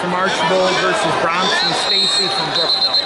from Archibald versus Bronson Stacy from Brookville.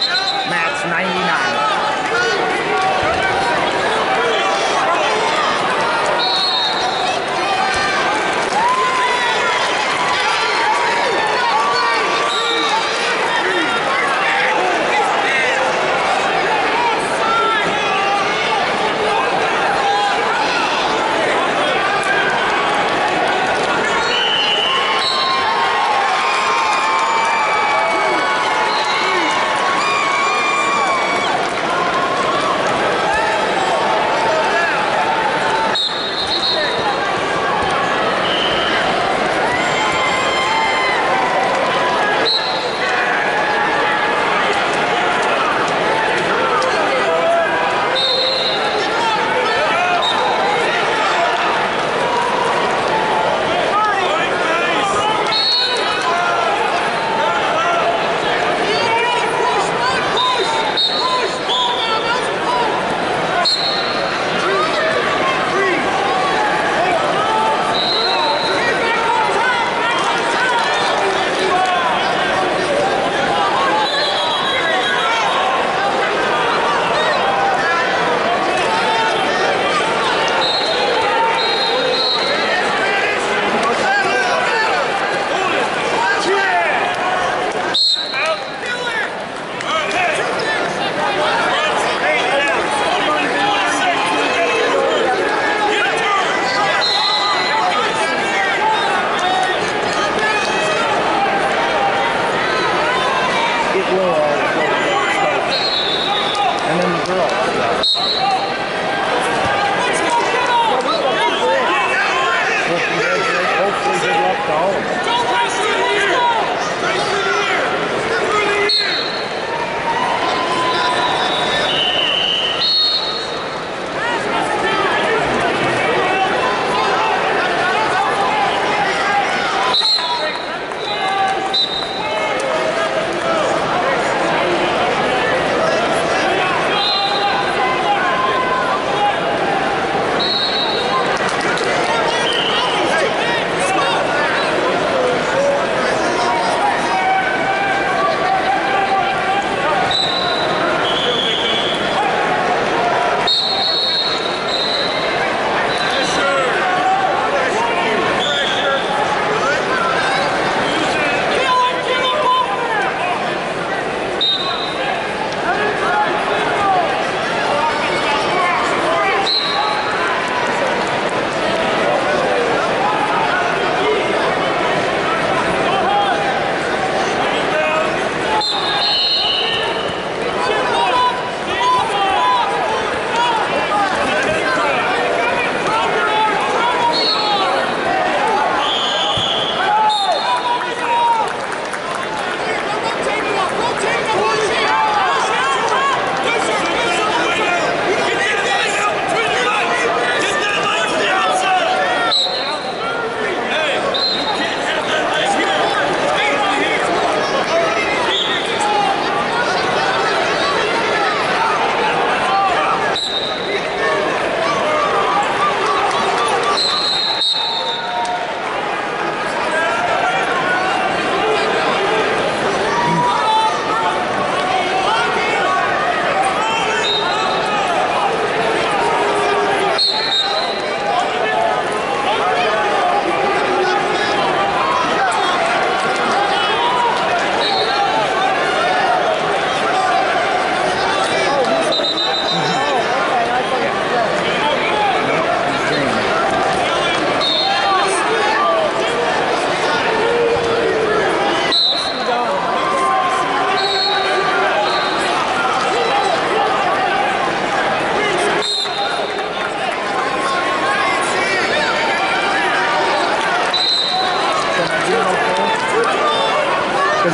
Go, go!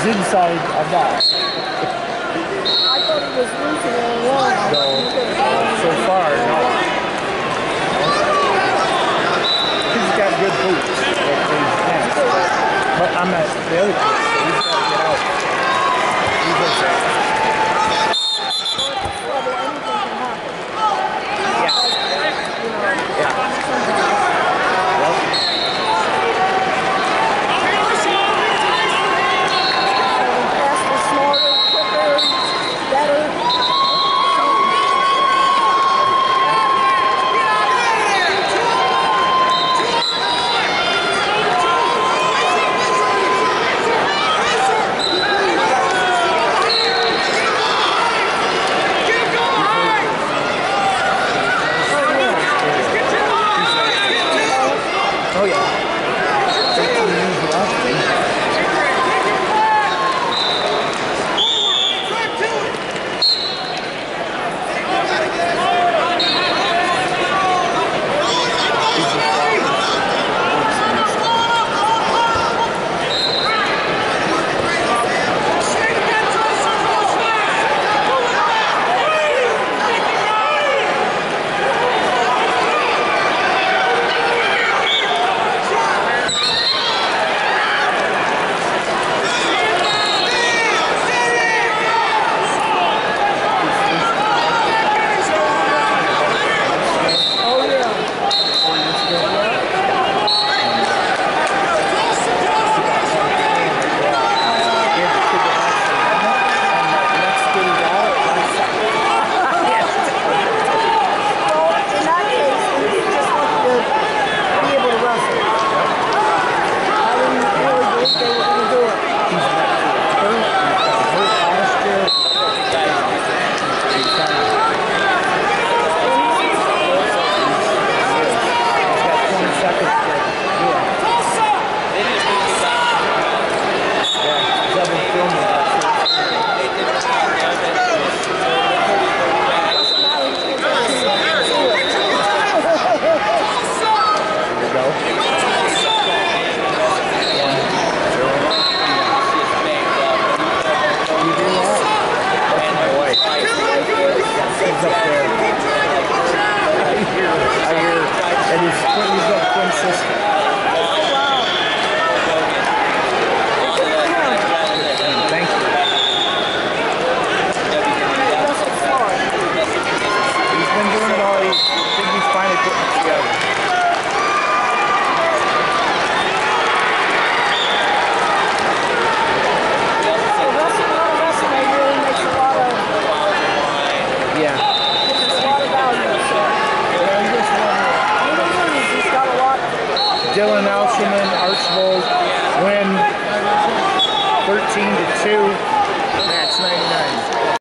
inside of that.